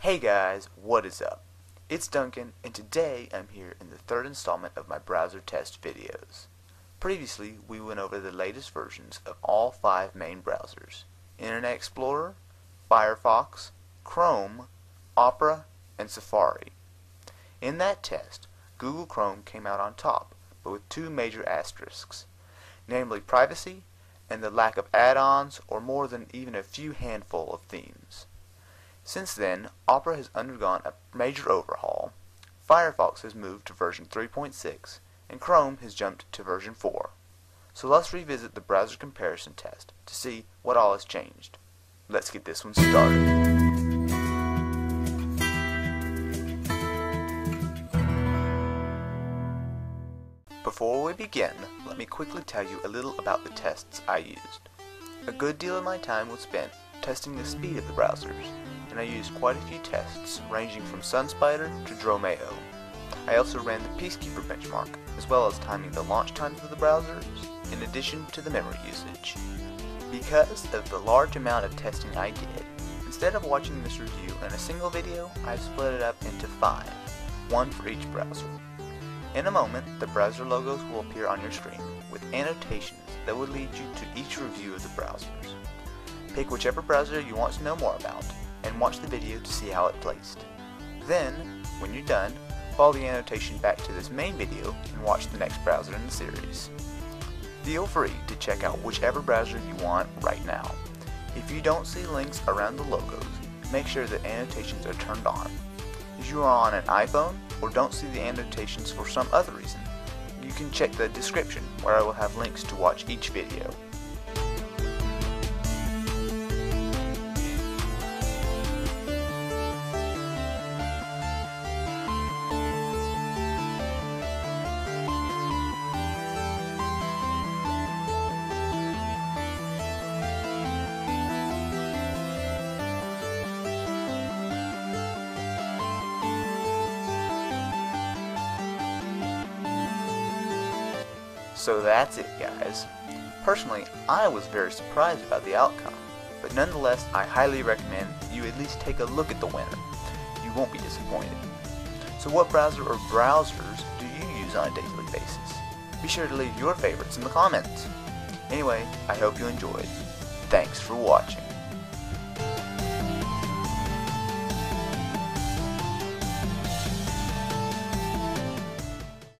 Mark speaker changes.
Speaker 1: Hey guys, what is up? It's Duncan, and today I'm here in the third installment of my browser test videos. Previously, we went over the latest versions of all five main browsers, Internet Explorer, Firefox, Chrome, Opera, and Safari. In that test, Google Chrome came out on top, but with two major asterisks, namely privacy and the lack of add-ons or more than even a few handful of themes. Since then, Opera has undergone a major overhaul, Firefox has moved to version 3.6, and Chrome has jumped to version 4. So let's revisit the browser comparison test to see what all has changed. Let's get this one started. Before we begin, let me quickly tell you a little about the tests I used. A good deal of my time was spent testing the speed of the browsers, and I used quite a few tests ranging from SunSpider to Dromaeo. I also ran the Peacekeeper benchmark, as well as timing the launch times of the browsers, in addition to the memory usage. Because of the large amount of testing I did, instead of watching this review in a single video, I've split it up into five, one for each browser. In a moment, the browser logos will appear on your screen, with annotations that will lead you to each review of the browsers. Pick whichever browser you want to know more about, and watch the video to see how it placed. Then, when you're done, follow the annotation back to this main video and watch the next browser in the series. Feel free to check out whichever browser you want right now. If you don't see links around the logos, make sure that annotations are turned on. If you are on an iPhone or don't see the annotations for some other reason, you can check the description where I will have links to watch each video. So that's it guys. Personally, I was very surprised about the outcome, but nonetheless I highly recommend you at least take a look at the winner. You won't be disappointed. So what browser or browsers do you use on a daily basis? Be sure to leave your favorites in the comments. Anyway, I hope you enjoyed. Thanks for watching.